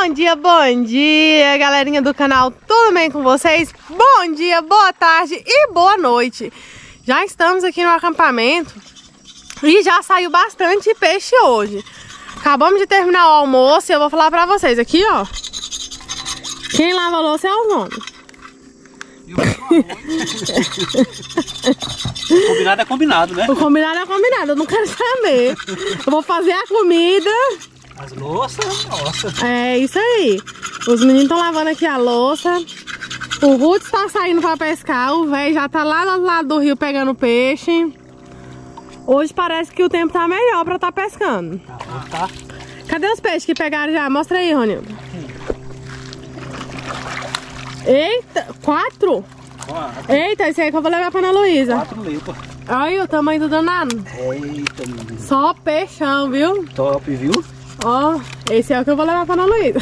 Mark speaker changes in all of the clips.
Speaker 1: Bom dia, bom dia, galerinha do canal, tudo bem com vocês? Bom dia, boa tarde e boa noite. Já estamos aqui no acampamento e já saiu bastante peixe hoje. Acabamos de terminar o almoço e eu vou falar pra vocês aqui, ó. Quem lava a louça é o homem.
Speaker 2: combinado é combinado, né?
Speaker 1: O combinado é combinado, eu não quero saber. Eu vou fazer a comida.
Speaker 2: As louças, nossa.
Speaker 1: É isso aí. Os meninos estão lavando aqui a louça. O Ruth está saindo para pescar. O velho já tá lá do outro lado do rio pegando peixe. Hoje parece que o tempo tá melhor para estar tá pescando.
Speaker 2: Tá.
Speaker 1: Cadê os peixes que pegaram já? Mostra aí, Ronildo. Eita, quatro?
Speaker 2: Quatro.
Speaker 1: Eita, esse aí que eu vou levar pra Ana Luísa.
Speaker 2: Quatro lepas.
Speaker 1: Olha o tamanho do danado.
Speaker 2: Eita, menino.
Speaker 1: Só peixão, viu?
Speaker 2: Top, viu?
Speaker 1: Ó, esse é o que eu vou levar pra Ana Luísa.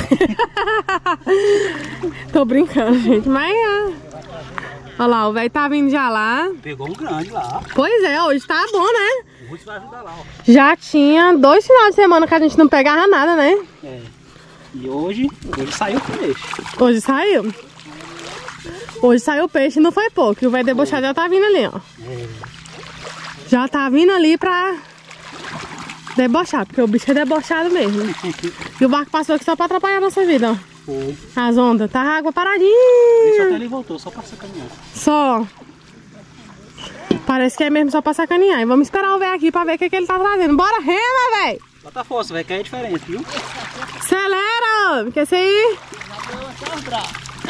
Speaker 1: Tô brincando, gente, mas é. Olha lá, o velho tá vindo já lá.
Speaker 2: Pegou um grande lá.
Speaker 1: Pois é, hoje tá bom, né?
Speaker 2: O Ruth vai ajudar lá, ó.
Speaker 1: Já tinha dois finais de semana que a gente não pegava nada, né?
Speaker 2: É. E hoje, hoje saiu peixe.
Speaker 1: Hoje saiu. Hoje saiu peixe não foi pouco. E o velho debochado já tá vindo ali, ó.
Speaker 2: É.
Speaker 1: Já tá vindo ali pra debochar, porque o bicho é debochado mesmo. e o barco passou aqui só pra atrapalhar a nossa vida, ó.
Speaker 2: Foi.
Speaker 1: As ondas, tá água
Speaker 2: Isso até
Speaker 1: paradinha.
Speaker 2: ele voltou, só pra sacanear.
Speaker 1: Só. Parece que é mesmo só pra sacanear. E vamos esperar o velho aqui pra ver o que, que ele tá trazendo. Bora, rema, velho!
Speaker 2: Bota força, vai cair diferente, viu?
Speaker 1: Acelera, homem, que esse aí...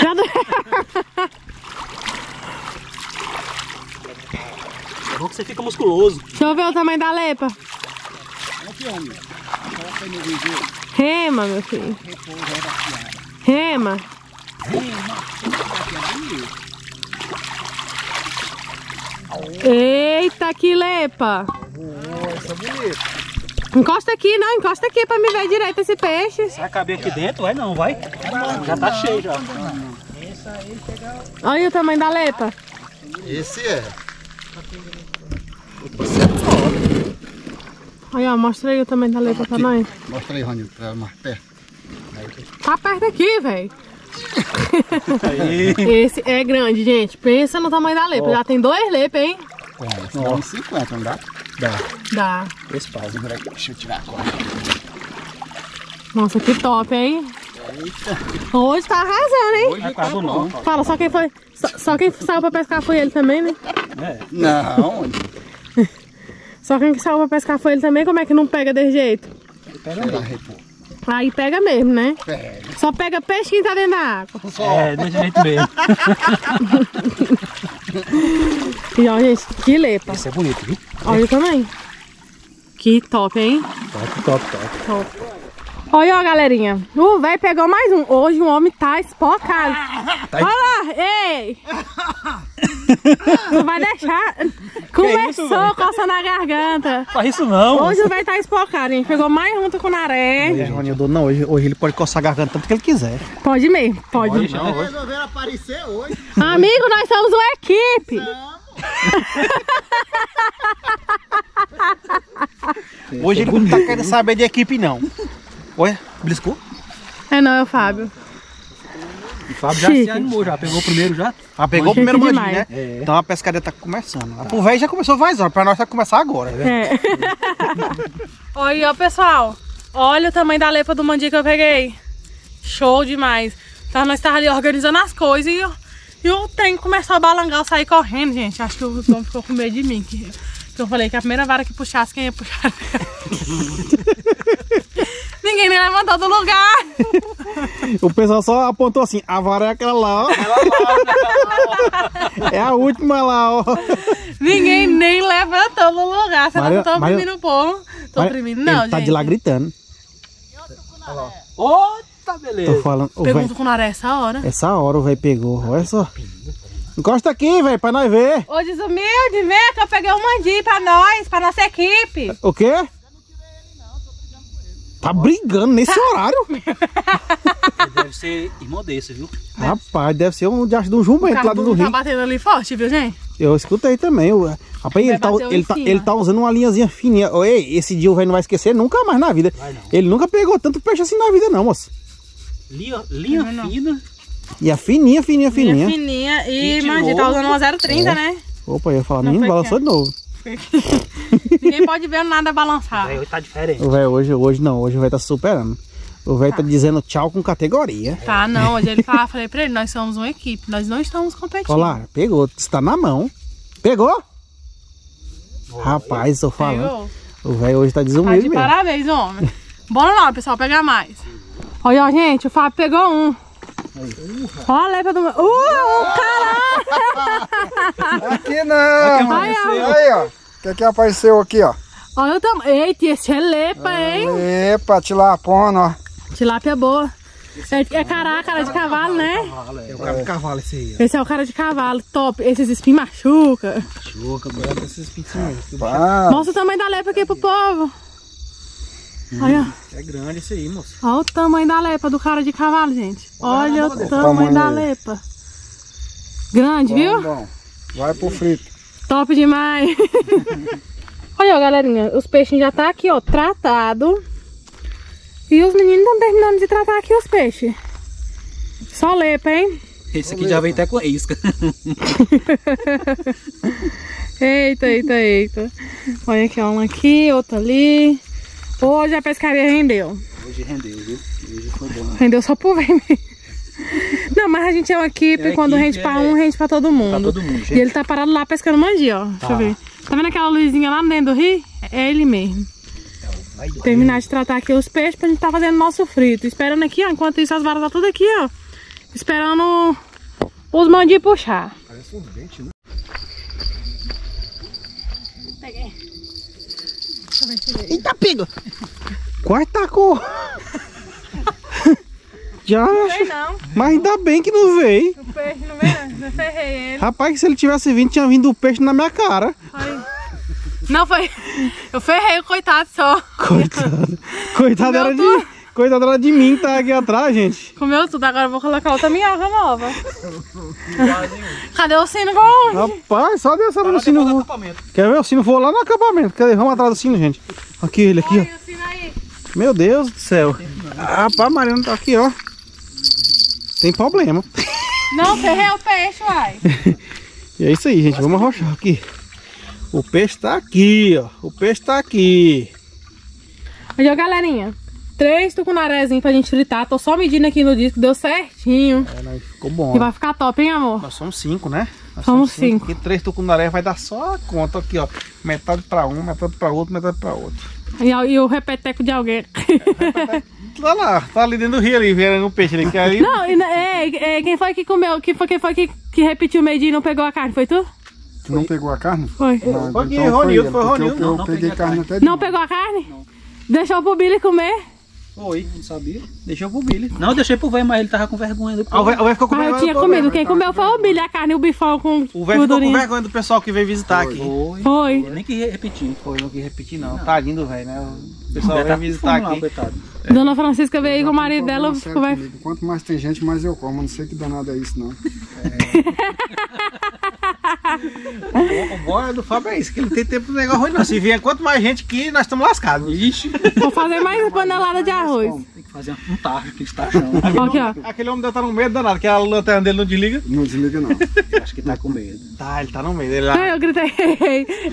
Speaker 1: Já deu.
Speaker 2: É bom que você fica musculoso.
Speaker 1: Deixa eu ver o tamanho da lepa. Rema, meu filho. Rema. Eita, que lepa. Encosta aqui, não. Encosta aqui pra me ver direito esse peixe.
Speaker 2: Vai caber aqui dentro? Vai não, vai. Já tá cheio já.
Speaker 1: Olha o tamanho da lepa.
Speaker 3: Esse é.
Speaker 1: Olha, ó, mostra aí o tamanho da lepa pra nós.
Speaker 3: Mostra aí, Rony, pra mais perto.
Speaker 1: Tá perto aqui, velho.
Speaker 2: Aí.
Speaker 1: Esse é grande, gente. Pensa no tamanho da lepa. Já tem dois lepas, hein?
Speaker 3: É, esse dá uns 50, não dá? Dá.
Speaker 1: Dá.
Speaker 2: Esse pau.
Speaker 3: Peraí, deixa eu tirar a corda.
Speaker 1: Nossa, que top, hein? Hoje tá arrasando, hein?
Speaker 2: Não acabou não.
Speaker 1: Fala, só quem foi. Só, só quem saiu pra pescar foi ele também, né?
Speaker 2: É.
Speaker 3: Não,
Speaker 1: Só quem saiu pra pescar foi ele também, como é que não pega desse jeito?
Speaker 2: Pega
Speaker 3: Pera
Speaker 2: aí.
Speaker 3: aí, pô.
Speaker 1: Aí pega mesmo, né?
Speaker 3: Pera.
Speaker 1: Só pega peixe que tá dentro da água.
Speaker 2: É, desse jeito mesmo.
Speaker 1: E ó, gente, que lepa.
Speaker 2: Esse é bonito, viu?
Speaker 1: Olha também. Que top, hein?
Speaker 2: Top, top, top.
Speaker 1: Top. Olha, ó, galerinha. O velho pegou mais um. Hoje o homem tá espocado.
Speaker 2: Tá
Speaker 1: Olha lá, ei! Não vai deixar. Começou
Speaker 2: velho?
Speaker 1: coçando a garganta.
Speaker 2: Faz isso não.
Speaker 1: Hoje o velho tá espocado, gente. Pegou mais junto com o naré.
Speaker 2: Hoje, Ronildo, não, hoje, hoje ele pode coçar a garganta tanto que ele quiser.
Speaker 1: Pode mesmo, pode.
Speaker 2: Pode, não, hoje.
Speaker 3: Resolveram aparecer hoje.
Speaker 1: Amigo, nós somos uma equipe.
Speaker 2: Hoje ele não tá querendo saber de equipe, não. Olha, bliscou.
Speaker 1: É não, é o Fábio.
Speaker 2: Fábio já se animou, já pegou o primeiro já. Ah,
Speaker 1: pegou o primeiro mandinho, né?
Speaker 2: É. Então a pescaria tá começando. O velho já começou faz horas, pra nós vai começar agora, né?
Speaker 1: É. Olha, ó, pessoal. Olha o tamanho da lepa do mandi que eu peguei. Show demais. Então nós tava ali organizando as coisas e, eu- e o trem começou a balangar, eu saí correndo, gente. Acho que o Tom ficou com medo de mim. Que, que eu falei que a primeira vara que puxasse, quem ia puxar? Ninguém nem levantou do lugar.
Speaker 4: O pessoal só apontou assim, a vara é aquela lá, ó. É a última lá, ó.
Speaker 1: Ninguém nem levantou do lugar. Você
Speaker 4: Maria-
Speaker 1: não tô
Speaker 4: Maria-
Speaker 1: oprimindo o povo. Tô oprimindo, não,
Speaker 4: Ele tá
Speaker 1: gente.
Speaker 4: de lá gritando.
Speaker 2: Ô, tá
Speaker 4: Tô
Speaker 2: beleza.
Speaker 4: falando. Ô,
Speaker 1: Pergunto
Speaker 4: véi,
Speaker 1: com o Naré essa hora.
Speaker 4: essa hora o velho pegou, olha só. Encosta aqui, velho, pra nós ver.
Speaker 1: Ô, desumilde, vem que eu peguei um mandi pra nós, pra nossa equipe.
Speaker 4: O quê? Tá brigando nesse horário?
Speaker 2: Deve ser irmão desse, viu?
Speaker 4: Rapaz, deve ser um diacho de um
Speaker 1: O
Speaker 4: jumento lá do
Speaker 1: carro tá
Speaker 4: rio.
Speaker 1: batendo ali forte, viu, gente?
Speaker 4: Eu escutei também. o- Rapaz, ele tá, ele, tá, ele tá usando uma linhazinha fininha. Ei, esse dia o velho não vai esquecer nunca mais na vida.
Speaker 2: Não.
Speaker 4: Ele nunca pegou tanto peixe assim na vida, não, moço.
Speaker 2: Linha, linha fina.
Speaker 4: E a fininha, fininha,
Speaker 1: Fininha,
Speaker 4: fininha.
Speaker 1: fininha. E, Mandi,
Speaker 2: novo.
Speaker 1: tá usando uma 030, né?
Speaker 4: Opa, eu ia falar,
Speaker 1: Não
Speaker 4: menino, balançou de novo.
Speaker 1: Ninguém pode ver nada balançar.
Speaker 2: Aí hoje tá diferente.
Speaker 4: O velho hoje, hoje não, hoje o velho tá superando. O velho tá dizendo tchau com categoria.
Speaker 1: Tá, não. Hoje ele tá, falei pra ele, nós somos uma equipe, nós não estamos competindo.
Speaker 4: Olha lá, pegou, está na mão. Pegou? Rapaz, tô falando.
Speaker 1: Pegou?
Speaker 4: O velho hoje tá
Speaker 1: Tá
Speaker 4: desumilde
Speaker 1: de
Speaker 4: mesmo.
Speaker 1: parabéns, homem. Bora lá, pessoal, pegar mais. Olha, ó, gente, o Fábio pegou um. Olha a lepa do meu. Uh, caralho!
Speaker 3: Aqui não!
Speaker 1: Ai.
Speaker 3: Aí, ó. O que que apareceu aqui, ó?
Speaker 1: Olha o tamanho. Eita, esse é lepa, hein?
Speaker 3: Epa, tilapona, ó.
Speaker 1: Tilápia boa. É, é cará, cara de cavalo, né?
Speaker 4: É o cara de cavalo esse aí,
Speaker 1: Esse é o cara de cavalo, top. Esses espinhos machuca.
Speaker 4: ó. esses pintinhos.
Speaker 3: Pá,
Speaker 1: Mostra o tamanho da lepa aqui pro povo. Olha,
Speaker 4: É grande esse aí, moço.
Speaker 1: olha o tamanho da lepa do cara de cavalo, gente. Olha o tamanho
Speaker 3: tamanho
Speaker 1: da
Speaker 3: dele.
Speaker 1: lepa. Grande, viu?
Speaker 3: bom. Vai pro frito.
Speaker 1: Top demais. Olha, ó, galerinha, os peixes já tá aqui, ó, tratado. E os meninos estão terminando de tratar aqui os peixes. Só lepa, hein?
Speaker 2: Esse aqui já veio até com a isca.
Speaker 1: Eita, eita, eita. Olha aqui, ó, um aqui, outro ali. Hoje a pescaria rendeu.
Speaker 2: Hoje rendeu, viu? Hoje foi bom.
Speaker 1: Rendeu só por ver. Não, mas a gente é uma equipe,
Speaker 2: É
Speaker 1: quando
Speaker 2: equipe,
Speaker 1: rende pra
Speaker 2: é.
Speaker 1: um, rende pra todo mundo.
Speaker 2: todo mundo, gente.
Speaker 1: E ele tá parado lá pescando mandi, ó. Deixa eu ver. Tá vendo aquela luzinha lá dentro do rio? É ele mesmo. Terminar de tratar aqui os peixes pra gente tá fazendo nosso frito. Esperando aqui, ó. Enquanto isso, as varas tá tudo aqui, ó. Esperando os mandi puxar. Peguei. Deixa eu ver se veio.
Speaker 4: Eita, pega! Quase tacou. Já,
Speaker 1: Não veio não.
Speaker 4: mas ainda bem que não veio.
Speaker 1: O peixe não veio não. Eu ferrei ele.
Speaker 4: Rapaz, se ele tivesse vindo, tinha vindo o peixe na minha cara.
Speaker 1: Ai. Não foi. Eu ferrei o coitado só.
Speaker 4: Coitado. Coitado era de. Coitado era de mim tá aqui atrás, gente.
Speaker 1: Comeu tudo, agora eu vou colocar outra minhoca nova. Cadê o sino? Onde?
Speaker 4: Rapaz, só dessa no sino. Quer ver? O sino for lá no acampamento. Cadê? Vamos atrás do sino, gente. Aqui ele, aqui, ó.
Speaker 1: Olha o sino aí.
Speaker 4: Meu Deus do céu. Rapaz, Mariano tá aqui, ó. Tem problema.
Speaker 1: Não, ferrei o peixe, uai.
Speaker 4: E é isso aí, gente. Vamos arrochar aqui. O peixe tá aqui, ó. O peixe tá aqui.
Speaker 1: Olha, galerinha. Três tucunarézinhos pra gente fritar. Tô só medindo aqui no disco, deu certinho.
Speaker 4: É, mas ficou bom.
Speaker 1: E vai ficar top, hein, amor?
Speaker 4: Nós somos cinco, né? Nós
Speaker 1: Somos cinco.
Speaker 4: E três tucunaré vai dar só a conta aqui, ó. Metade pra um, metade pra outro, metade pra outro.
Speaker 1: E, e o repeteco de alguém.
Speaker 4: Tá lá, tá ali dentro do rio ali, vendo o peixe ali. Que ali...
Speaker 1: Não, e, é, é, quem foi que comeu? Quem foi, quem foi que, que repetiu o medinho e não pegou a carne? Foi tu?
Speaker 3: Tu não pegou a carne?
Speaker 1: Foi.
Speaker 3: Não,
Speaker 4: Foi
Speaker 3: então
Speaker 4: Ronildo, foi
Speaker 3: porque
Speaker 4: Ronildo.
Speaker 3: Eu, eu
Speaker 2: Não, não
Speaker 3: peguei carne até
Speaker 1: Não
Speaker 3: demais.
Speaker 1: pegou a carne? Deixou pro Billy comer?
Speaker 2: Oi, não sabia. Deixou pro Billy. Não, eu deixei pro velho, mas ele tava com vergonha do
Speaker 4: Ah, o velho o velho ficou com
Speaker 1: Mas eu
Speaker 4: vergonha
Speaker 1: tinha
Speaker 4: do
Speaker 1: comido.
Speaker 4: velho.
Speaker 1: Quem comeu foi o Billy, a carne e o bifão com
Speaker 4: O velho ficou com vergonha do pessoal que veio visitar aqui.
Speaker 2: Foi.
Speaker 1: Foi.
Speaker 2: Eu nem quis repetir.
Speaker 4: Foi, não quis repetir não. Tadinho do velho, né? O pessoal veio
Speaker 2: tá
Speaker 4: visitar
Speaker 2: fome lá,
Speaker 4: aqui.
Speaker 2: coitado.
Speaker 1: Dona Francisca veio aí com o marido dela, ficou vai...
Speaker 3: Quanto mais tem gente, mais eu como. Não sei que danado é isso, não.
Speaker 4: O bom é do Fábio é isso, que ele tem tempo de negócio ruim não. Se vier quanto mais gente que nós estamos lascados.
Speaker 2: Ixi,
Speaker 1: Vou fazer mais panelada de arroz.
Speaker 2: Que fazer um tacho aqui, tachão.
Speaker 1: Aqui, ó.
Speaker 4: Aquele homem deve estar no medo danado, que a lanterna dele não desliga.
Speaker 3: Não desliga, não.
Speaker 2: Acho que tá com medo.
Speaker 4: Tá, ele tá no medo. Ele
Speaker 1: eu gritei,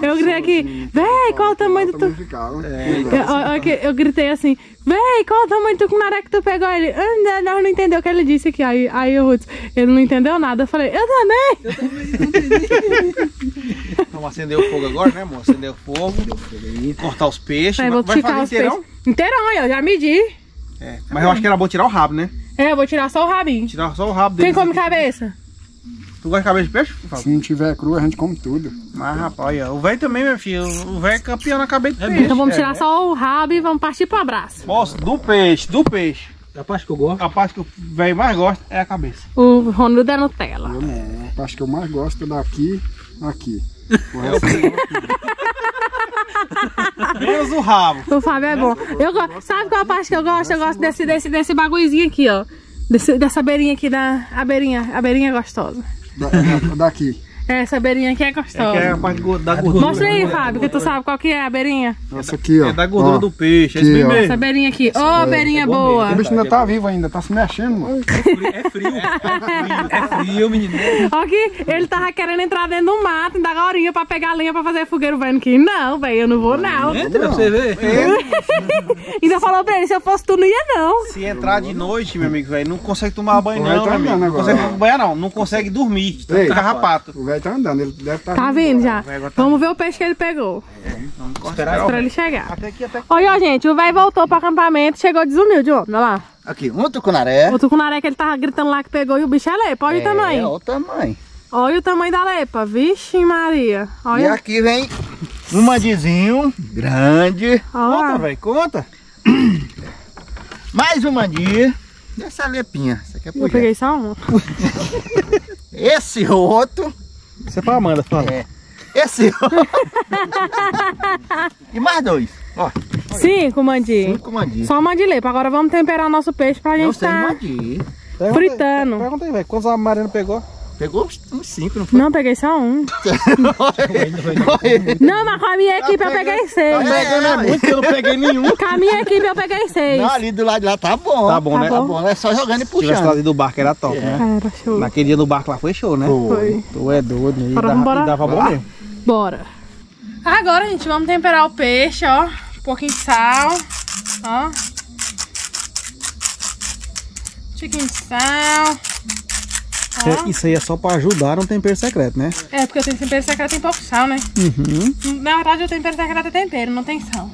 Speaker 1: eu gritei aqui, véi, qual o tamanho do tu...
Speaker 3: Também ficava.
Speaker 1: Eu, eu- eu gritei assim, véi, qual o tamanho do tucunaré que tu pegou? Ele, ah, não, não, não entendeu o que ele disse aqui. Aí, aí o Ruth, ele não entendeu nada. Eu falei, eu também.
Speaker 4: Vamos acender o fogo agora, né, amor? Acender o fogo. Cortar os peixes.
Speaker 1: Aí, vou
Speaker 4: Vai
Speaker 1: ficar
Speaker 4: fazer
Speaker 1: os
Speaker 4: inteirão?
Speaker 1: peixes. Inteirão, ó, já medi.
Speaker 4: É, mas eu acho que era bom tirar o rabo, né?
Speaker 1: É, eu vou tirar só o rabinho.
Speaker 4: Tirar só o rabo dele.
Speaker 1: Quem come cabeça?
Speaker 4: Tu gosta de cabeça de peixe?
Speaker 3: Se não tiver cru, a gente come tudo.
Speaker 4: Mas, rapaz, olha, o velho também, meu filho. O velho é campeão na cabeça de peixe.
Speaker 1: Então vamos
Speaker 4: é,
Speaker 1: tirar
Speaker 4: né?
Speaker 1: só o rabo e vamos partir pro abraço.
Speaker 4: Moço, do peixe, do peixe.
Speaker 2: A parte que eu gosto.
Speaker 4: A parte que o velho mais gosta é a cabeça.
Speaker 1: O Ronaldo é Nutella.
Speaker 3: Eu não. A parte que eu mais gosto é daqui, aqui. O resto gosto.
Speaker 4: Menos o rabo.
Speaker 1: O Fábio é bom. Eu Sabe qual a parte que eu gosto? Eu gosto desse, desse, desse bagulhozinho aqui, ó. Desse- dessa beirinha aqui, da, a beirinha, a beirinha é gostosa.
Speaker 3: Da- da- daqui.
Speaker 1: Essa beirinha aqui é
Speaker 4: É que é
Speaker 1: gostosa.
Speaker 4: a parte da gordura.
Speaker 1: Mostra aí, Fábio, que tu sabe qual que é a beirinha.
Speaker 3: Essa aqui, ó.
Speaker 4: É da gordura
Speaker 3: Ó,
Speaker 4: do peixe, é
Speaker 3: aqui,
Speaker 4: esse
Speaker 3: ó.
Speaker 1: Essa beirinha aqui. Ô, beirinha
Speaker 3: O
Speaker 1: boa.
Speaker 3: bicho ainda tá vivo ainda, tá se mexendo, mano.
Speaker 4: É frio, é frio, menino.
Speaker 1: Olha que ele tava querendo entrar dentro do mato, ainda agora pra pegar lenha pra fazer fogueiro, vendo que não, velho, eu não vou não.
Speaker 4: Entra pra você ver.
Speaker 1: Ainda falou pra ele, se eu fosse tu, não ia não.
Speaker 2: Se entrar de noite, meu amigo, velho, não consegue tomar banho não, meu amigo. Não consegue
Speaker 3: ó.
Speaker 2: tomar banho não, não consegue dormir. Fica carrapato.
Speaker 3: O velho tá andando, ele deve estar
Speaker 1: Tá vindo já?
Speaker 2: tá
Speaker 1: Vamos ver o peixe que ele pegou.
Speaker 2: Esperar
Speaker 1: Pra ele chegar.
Speaker 2: Até aqui, até aqui.
Speaker 1: Olha, ó, gente, o velho voltou pro acampamento, chegou desumilde, ó. Olha lá.
Speaker 5: Aqui, um tucunaré.
Speaker 1: O tucunaré que ele tava gritando lá que pegou e o bicho é lepa. Olha o
Speaker 5: É,
Speaker 1: tamanho.
Speaker 5: o tamanho.
Speaker 1: Olha o tamanho da lepa. Vixe Maria.
Speaker 5: E
Speaker 1: Olha.
Speaker 5: aqui vem um mandizinho grande.
Speaker 1: Olha
Speaker 2: Conta, velho, conta.
Speaker 5: Mais um mandi. E essa lepinha. Essa aqui é
Speaker 1: Eu peguei só um.
Speaker 5: Esse outro.
Speaker 4: Isso é pra Amanda, fala.
Speaker 5: É. Esse e mais dois. Ó,
Speaker 1: Cinco, mandi.
Speaker 5: cinco mandi.
Speaker 1: Só mandi lepa. Agora vamos temperar nosso peixe pra
Speaker 5: Não
Speaker 1: gente
Speaker 5: sei
Speaker 1: tá...
Speaker 5: mandi.
Speaker 4: Pergunta aí,
Speaker 1: Fritando.
Speaker 4: Pergunta aí, velho. Quantos a Mariana pegou?
Speaker 5: Pegou uns- cinco, não foi?
Speaker 1: Não, peguei só um. Não, mas com a minha equipe eu peguei seis.
Speaker 5: pegando é muito.
Speaker 4: que eu não peguei nenhum.
Speaker 1: Com a minha equipe eu peguei seis.
Speaker 5: Não, ali do lado de lá tá bom.
Speaker 4: Tá bom,
Speaker 1: Tá
Speaker 4: né?
Speaker 5: Tá
Speaker 1: bom.
Speaker 5: é só jogando e
Speaker 4: Se tivesse
Speaker 5: puxando.
Speaker 4: do barco era top, né?
Speaker 1: Era show.
Speaker 4: Naquele dia no barco lá foi show, né?
Speaker 1: Foi.
Speaker 4: Tu é doido, né? E
Speaker 1: Bora,
Speaker 4: dava, e dava bom mesmo.
Speaker 1: Bora. Agora, gente, vamos temperar o peixe, ó. Um pouquinho de sal. Ó. Um tiquinho de sal. Ó.
Speaker 4: É, Isso aí é só pra ajudar no tempero secreto, né?
Speaker 1: É, porque eu tenho tempero secreto, tem pouco sal, né?
Speaker 4: Uhum.
Speaker 1: Na verdade, o tempero secreto é tempero, não tem sal.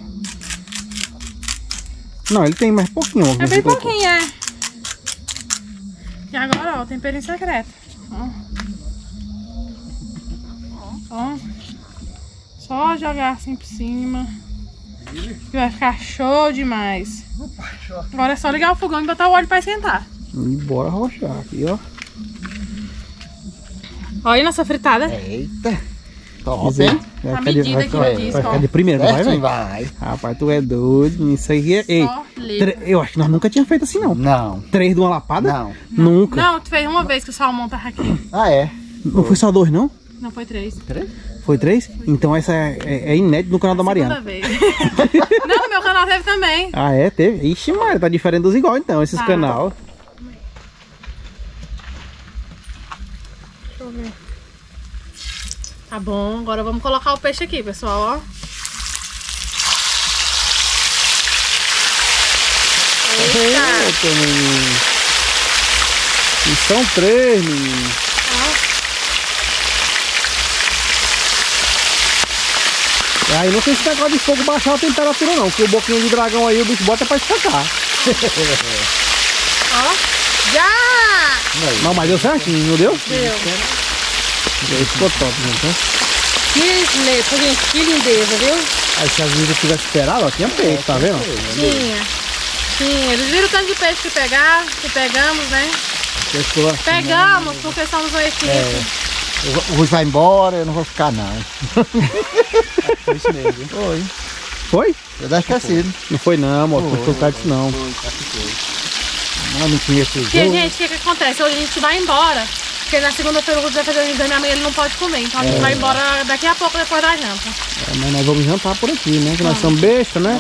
Speaker 4: Não, ele tem mais pouquinho. ó,
Speaker 1: É bem
Speaker 4: colocou.
Speaker 1: pouquinho, é. E agora, ó, o temperinho secreto. Ó. Ó. Só jogar assim por cima. Que vai ficar show demais. Agora é só ligar o fogão e botar o óleo pra esquentar.
Speaker 4: E bora rochar aqui, ó.
Speaker 1: Olha nossa fritada.
Speaker 5: Eita. Top, hein?
Speaker 4: vai ficar de,
Speaker 1: medida
Speaker 4: vai
Speaker 1: que
Speaker 4: ficar-
Speaker 1: eu disse,
Speaker 4: vai ficar
Speaker 1: ó.
Speaker 4: de primeira, não vai, velho?
Speaker 5: vai.
Speaker 4: Rapaz, tu é doido. Isso aí é. Ei, eu acho que nós nunca tínhamos feito assim, não.
Speaker 5: Não.
Speaker 4: Três de uma lapada?
Speaker 5: Não.
Speaker 4: Nunca.
Speaker 1: Não, tu fez uma vez que o salmão tava aqui.
Speaker 5: Ah, é?
Speaker 4: Não foi só dois, não?
Speaker 1: Não foi três.
Speaker 4: Foi três? Então essa é, é- é inédito no canal da
Speaker 1: Segunda
Speaker 4: Mariana.
Speaker 1: vez. Não, no meu canal teve também.
Speaker 4: Ah, é? Teve? Ixi, Maria, tá diferente dos igual então, esses
Speaker 1: Tá.
Speaker 4: canal.
Speaker 1: Ver. Tá bom, agora vamos colocar o peixe aqui, pessoal, ó. Eita!
Speaker 4: Eita, menino. E são três, menino. Aí não tem esse negócio de fogo baixar a temperatura não, porque o boquinho de dragão aí o bicho bota pra esquentar.
Speaker 1: Ó. Já!
Speaker 4: Não, mas deu certinho, não deu?
Speaker 1: Deu.
Speaker 4: Aí ficou top, né?
Speaker 1: Que letra, gente, que lindeza, viu?
Speaker 4: Aí se as vidas tivessem esperado, ó, tinha peito, tá vendo?
Speaker 1: Tinha. Tinha. Eles viram o tanto de peixe que pegar, que pegamos, né?
Speaker 4: Pessoa,
Speaker 1: Pegamos, porque somos uma equipe.
Speaker 5: Vou- o Rui vai embora, eu não vou ficar não.
Speaker 2: Foi isso mesmo?
Speaker 5: Foi.
Speaker 4: Foi?
Speaker 5: Eu deve esquecido.
Speaker 4: Não foi não, amor. Não foi por causa disso não. Não, não tinha esse jogo.
Speaker 1: gente, o que, que acontece? Hoje a gente vai embora. Porque na segunda-feira o Guto vai fazer o minha mãe, ele não pode comer. Então a gente vai embora daqui a pouco, depois da janta.
Speaker 4: É, mas nós vamos jantar por aqui, né? Que nós somos besta, né?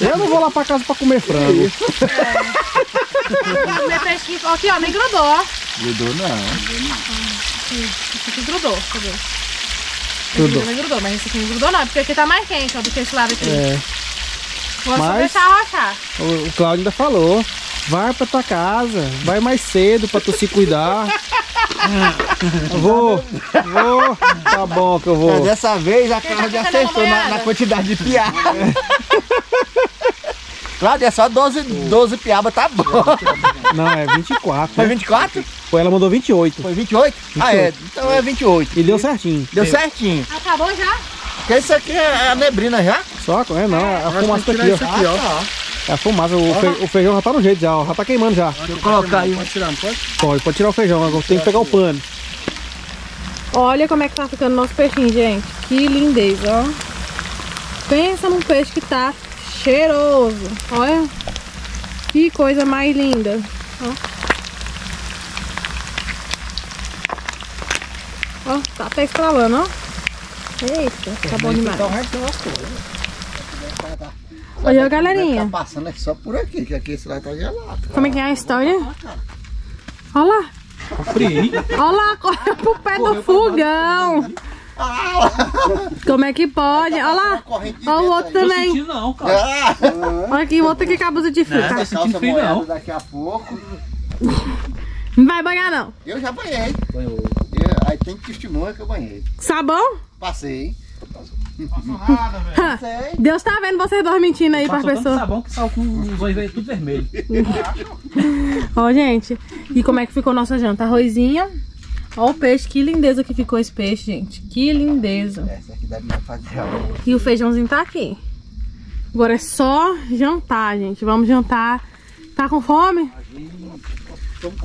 Speaker 4: Eu não vou lá pra casa pra comer frango.
Speaker 1: Comer peixinho. Aqui, ó, nem grudou, ó.
Speaker 5: Grudou não.
Speaker 1: Esse aqui grudou, cadê? Esse
Speaker 4: Grudou.
Speaker 1: aqui não grudou, mas esse aqui não grudou não, porque aqui tá mais quente, ó, do que esse lado aqui.
Speaker 4: É,
Speaker 1: Vou só
Speaker 4: mas-
Speaker 1: deixar arrochar.
Speaker 4: o, o Claudio ainda falou. Vai pra tua casa, vai mais cedo pra tu se cuidar. Vou, vou, tá bom que eu
Speaker 5: Mas
Speaker 4: vou.
Speaker 5: dessa vez a Cláudia
Speaker 1: tá
Speaker 5: acertou na, na quantidade de piaba. Cláudia, é só 12, 12 piaba, tá bom.
Speaker 4: Não, é 24.
Speaker 5: Foi
Speaker 4: né?
Speaker 5: 24?
Speaker 4: Foi, ela mandou 28.
Speaker 5: Foi 28? Ah, é. Então é 28.
Speaker 4: E deu certinho.
Speaker 5: Deu certinho.
Speaker 1: Acabou já?
Speaker 5: Porque isso aqui é a neblina já.
Speaker 4: Só, é não, é a fumaça tá aqui, ó.
Speaker 5: Ah, tá.
Speaker 4: É fumaça, o, fe- o feijão já tá no jeito já, ó. Já tá queimando já.
Speaker 5: Deixa eu colocar aí.
Speaker 3: Pode tirar, pode?
Speaker 4: Pode, pode tirar o feijão, agora tem que pegar o pano.
Speaker 1: Olha como é que tá ficando nosso peixinho, gente. Que lindeza, ó. Pensa num peixe que tá cheiroso. Olha. Que coisa mais linda. Ó. Ó, tá até estralando, ó. Eita, tá bom demais.
Speaker 2: Então o resto todo.
Speaker 1: Olha, galerinha.
Speaker 5: Tá passando aqui só por aqui, que aqui esse lá tá gelado.
Speaker 1: Como é que é a história? Olha lá.
Speaker 2: Frio.
Speaker 1: Olha lá, correu pro pé do fogão. Como é que pode? Olha lá. Olha o outro também.
Speaker 2: não, cara.
Speaker 5: Ah,
Speaker 1: Olha aqui, o outro aqui com a blusa de frio.
Speaker 2: Não,
Speaker 1: Tá?
Speaker 2: tá sentindo frio, não.
Speaker 5: Daqui a pouco.
Speaker 1: Não vai banhar, não.
Speaker 5: Eu já banhei. Eu- aí tem testemunha que eu banhei.
Speaker 1: Sabão?
Speaker 5: Passei.
Speaker 2: Nada, velho.
Speaker 5: Sei.
Speaker 1: Deus tá vendo vocês dois mentindo aí pra
Speaker 2: Passou tanto
Speaker 1: pessoa.
Speaker 2: sabão que saiu com os olhos velho tudo vermelho.
Speaker 1: Ó, gente. E como é que ficou nossa janta? Arrozinho. Ó o peixe. Que lindeza que ficou esse peixe, gente. Que lindeza.
Speaker 5: Essa aqui fazer algo.
Speaker 1: E o feijãozinho tá aqui. Agora é só jantar, gente. Vamos jantar. Tá com fome?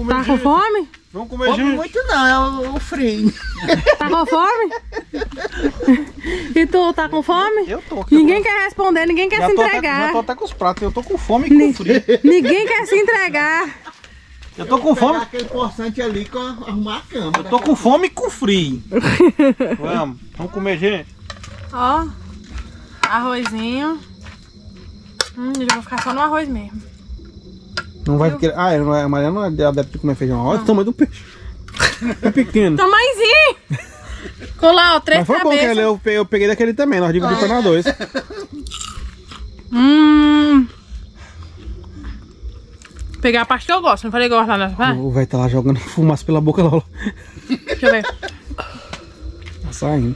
Speaker 1: Tá com fome?
Speaker 2: Vamos comer,
Speaker 5: Como
Speaker 2: gente.
Speaker 5: muito não, é o, o frio.
Speaker 1: Tá com fome? e tu, tá com fome?
Speaker 2: Eu tô. aqui,
Speaker 1: Ninguém
Speaker 2: eu
Speaker 1: quer responder, ninguém quer
Speaker 2: já
Speaker 1: se
Speaker 2: tô até-
Speaker 1: entregar.
Speaker 2: Já tô até com os pratos. Eu tô com fome e com frio.
Speaker 1: Ninguém quer se entregar.
Speaker 2: Eu tô com
Speaker 5: Pegar
Speaker 2: fome.
Speaker 5: aquele poçante ali com arrumar a cama.
Speaker 2: Eu tô com fome e com frio. Vamos. Vamos comer, gente.
Speaker 1: Ó, arrozinho. Hum, eu vou ficar só no arroz mesmo.
Speaker 4: Não vai querer. Ah, não é, a Mariana não é adepta de comer feijão. Olha o tamanho do peixe. É pequeno.
Speaker 1: Tamanhozinho! Ficou lá, ó, três
Speaker 4: Mas foi bom que
Speaker 1: cabeças.
Speaker 4: eu peguei, eu peguei daquele também. Nós dividimos pra nós dois.
Speaker 1: Hum. Pegar a parte que eu gosto, não falei que eu gosto nada. Vai,
Speaker 4: O velho tá lá jogando fumaça pela boca lá. ó.
Speaker 1: deixa eu ver.
Speaker 4: Tá saindo.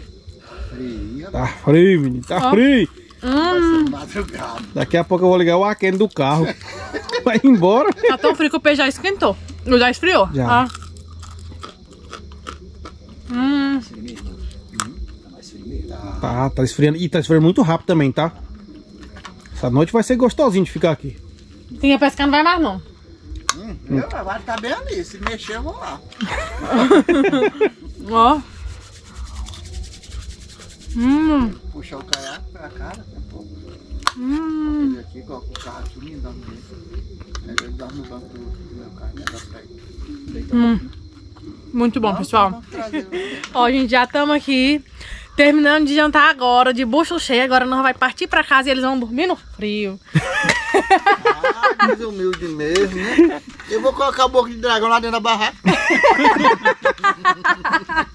Speaker 5: Frio,
Speaker 4: Tá frio, menino. Tá
Speaker 1: Ó.
Speaker 4: frio.
Speaker 1: Hum,
Speaker 5: madrugada.
Speaker 4: Daqui a pouco eu vou ligar o aquene do carro. Vai embora.
Speaker 1: tá tão frio que o peixe já esquentou. O já esfriou.
Speaker 4: Já.
Speaker 1: Ó. Hum,
Speaker 4: Tá, tá esfriando. E tá esfriando muito rápido também, tá? Essa noite vai ser gostosinho de ficar aqui.
Speaker 1: quem ia pescar não vai mais não.
Speaker 5: Hum, eu agora tá bem ali. Se mexer, eu vou lá.
Speaker 1: Ó. Hum,
Speaker 5: Puxar o caiaque pra a pouco.
Speaker 1: Hum.
Speaker 5: Ele aqui, coloca o carro aqui, me dá meio. Aí ele dorme no banco do meu carro, me dá pra ele.
Speaker 1: Hum. Muito bom, pessoal. Ó, gente, já estamos aqui terminando de jantar agora, de bucho cheio. Agora nós vai partir pra casa e eles vão dormir no frio.
Speaker 5: Ah, desumilde mesmo, né? Eu vou colocar o boca de dragão lá dentro da barraca.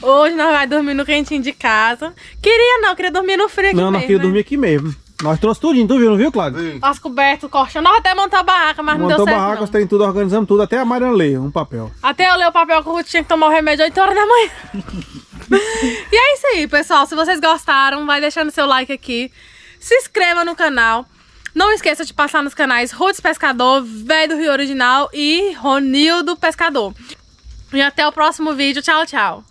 Speaker 1: Hoje nós vai dormir no quentinho de casa. Queria não, queria dormir no frio aqui
Speaker 4: Não, nós
Speaker 1: mesmo,
Speaker 4: queríamos
Speaker 1: né?
Speaker 4: dormir aqui mesmo. Nós trouxe tudinho, tu viu, não viu, Cláudio?
Speaker 1: As cobertas, colchão. Nós até montar a barraca, mas não
Speaker 4: Montou
Speaker 1: deu certo
Speaker 4: barraca,
Speaker 1: não.
Speaker 4: os trem tudo, organizamos tudo, até a Mariana lê um papel.
Speaker 1: Até eu ler o papel que o Ruth tinha que tomar o remédio 8 horas da manhã. e é isso aí, pessoal. Se vocês gostaram, vai deixando seu like aqui. Se inscreva no canal. Não esqueça de passar nos canais Ruth Pescador, Velho do Rio Original e Ronildo Pescador. E até o próximo vídeo. Tchau, tchau.